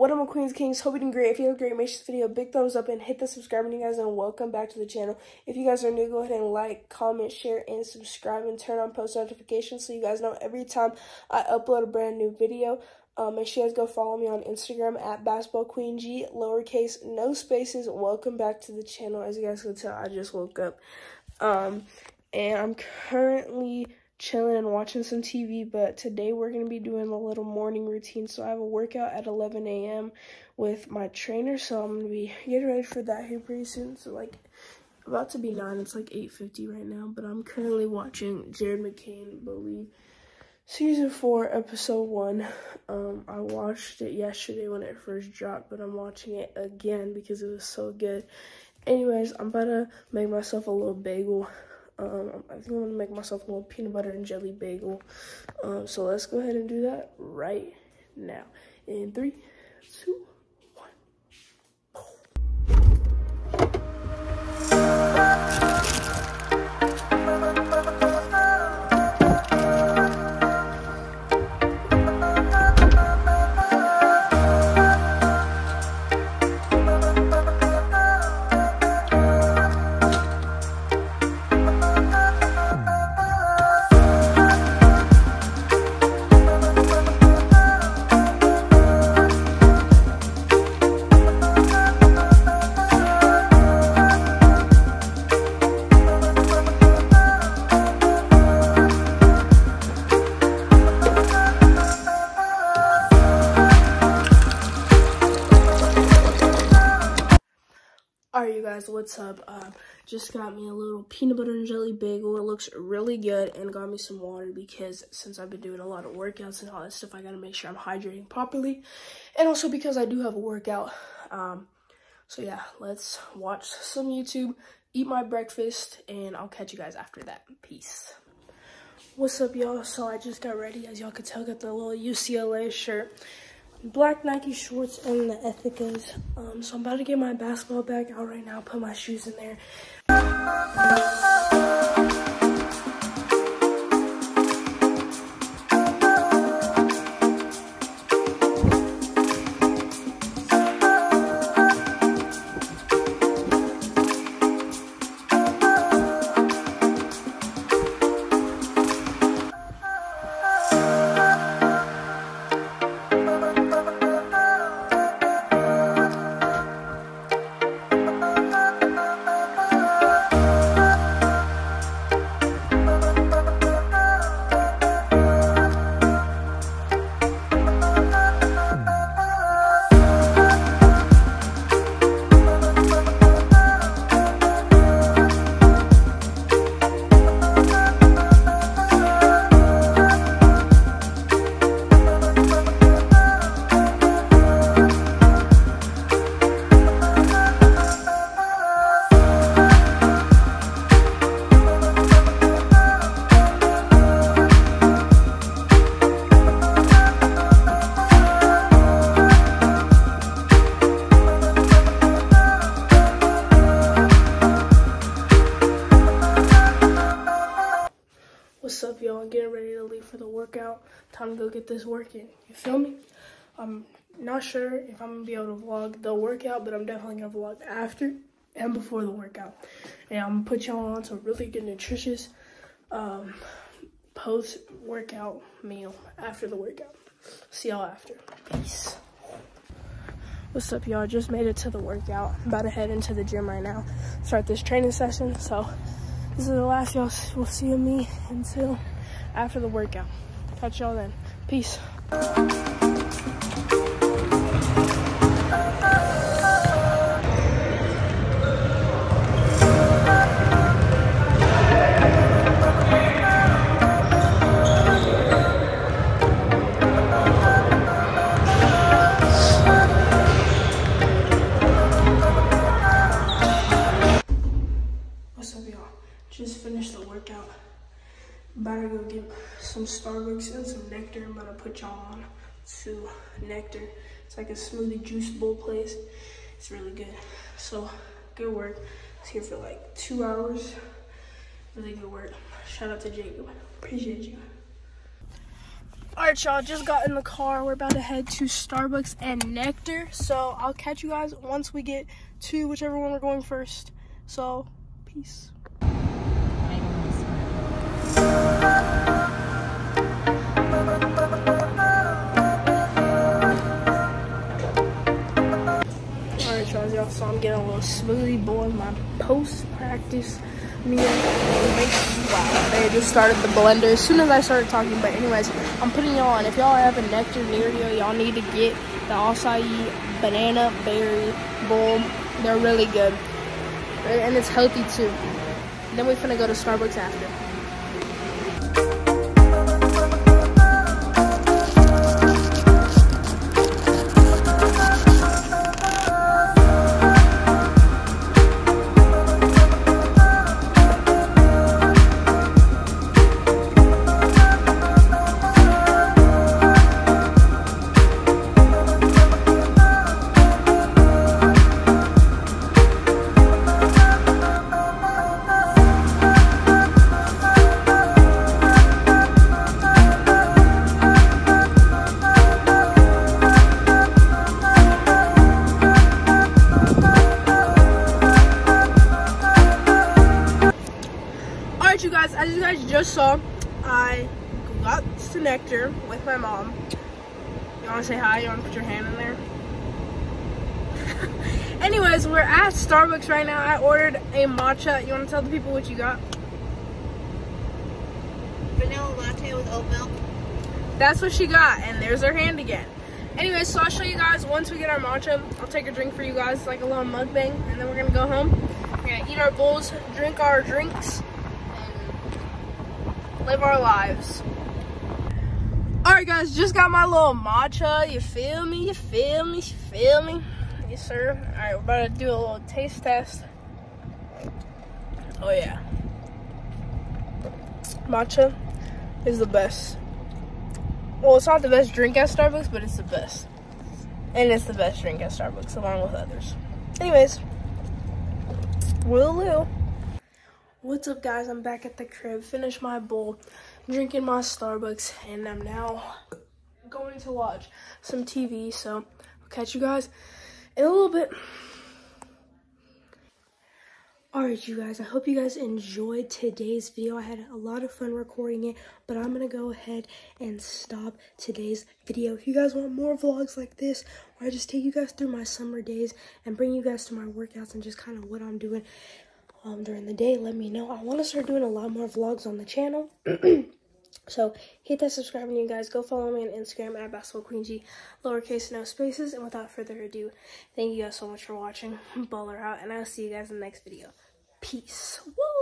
What up, queens, kings? Hope you're doing great. If you have great, make this video big thumbs up and hit the subscribe button, you guys, and welcome back to the channel. If you guys are new, go ahead and like, comment, share, and subscribe, and turn on post notifications so you guys know every time I upload a brand new video. Um, make sure you guys go follow me on Instagram at basketball queen G, lowercase, no spaces. Welcome back to the channel. As you guys can tell, I just woke up, um, and I'm currently chilling and watching some TV, but today we're going to be doing a little morning routine. So I have a workout at 11 a.m. with my trainer, so I'm going to be getting ready for that here pretty soon. So like about to be 9, it's like 8.50 right now, but I'm currently watching Jared McCain Believe season 4 episode 1. Um, I watched it yesterday when it first dropped, but I'm watching it again because it was so good. Anyways, I'm about to make myself a little bagel um, I think I'm gonna make myself a little peanut butter and jelly bagel. Um, so let's go ahead and do that right now. In three, two, Alright, you guys, what's up? Uh, just got me a little peanut butter and jelly bagel. It looks really good and got me some water because since I've been doing a lot of workouts and all that stuff, I gotta make sure I'm hydrating properly. And also because I do have a workout. Um, so yeah, let's watch some YouTube, eat my breakfast, and I'll catch you guys after that. Peace. What's up, y'all? So I just got ready. As y'all can tell, got the little UCLA shirt black Nike shorts and the Ethicas. Um, so I'm about to get my basketball bag out right now, put my shoes in there. For the workout. Time to go get this working. You feel me? I'm not sure if I'm gonna be able to vlog the workout, but I'm definitely gonna vlog after and before the workout. And I'm gonna put y'all on some really good nutritious um, post workout meal after the workout. See y'all after. Peace. What's up, y'all? Just made it to the workout. I'm about to head into the gym right now. Start this training session. So this is the last y'all will see of me until after the workout. Catch y'all then. Peace. just finished the workout. About to go get some Starbucks and some Nekter. I'm about to put y'all on to Nekter. It's like a smoothie juice bowl place. It's really good. So good work. I was here for like two hours. Really good work. Shout out to Jacob. Appreciate you. All right, y'all, just got in the car. We're about to head to Starbucks and Nekter. So I'll catch you guys once we get to whichever one we're going first. So, peace. So I'm getting a little smoothie boy, my post-practice meal. Wow, they just started the blender as soon as I started talking. But anyways, I'm putting y'all on. If y'all have a Nekter near you, y'all need to get the acai banana berry bowl. They're really good. And it's healthy too. Then we're gonna go to Starbucks after. Bye. As you guys just saw, I got the Nekter with my mom. You want to say hi? You want to put your hand in there? Anyways, we're at Starbucks right now. I ordered a matcha. You want to tell the people what you got? Vanilla latte with oat milk. That's what she got, and there's her hand again. Anyways, so I'll show you guys once we get our matcha. I'll take a drink for you guys, like a little mug mukbang, and then we're gonna go home. We're gonna eat our bowls, drink our drinks, live our lives. Alright guys, just got my little matcha. You feel me? You feel me? You feel me? Yes sir. Alright, we're about to do a little taste test. Oh yeah. Matcha is the best. Well, it's not the best drink at Starbucks, but it's the best. And it's the best drink at Starbucks, along with others. Anyways, will What's up guys, I'm back at the crib, finished my bowl, drinking my Starbucks, and I'm now going to watch some TV, so I'll catch you guys in a little bit. Alright you guys, I hope you guys enjoyed today's video. I had a lot of fun recording it, but I'm going to go ahead and stop today's video. If you guys want more vlogs like this, where I just take you guys through my summer days and bring you guys to my workouts and just kind of what I'm doing, um, during the day, let me know. I want to start doing a lot more vlogs on the channel. so hit that subscribe button, you guys. Go follow me on Instagram at basketball queen G, lowercase no spaces. And without further ado, thank you guys so much for watching. Baller out, and I'll see you guys in the next video. Peace. Woo!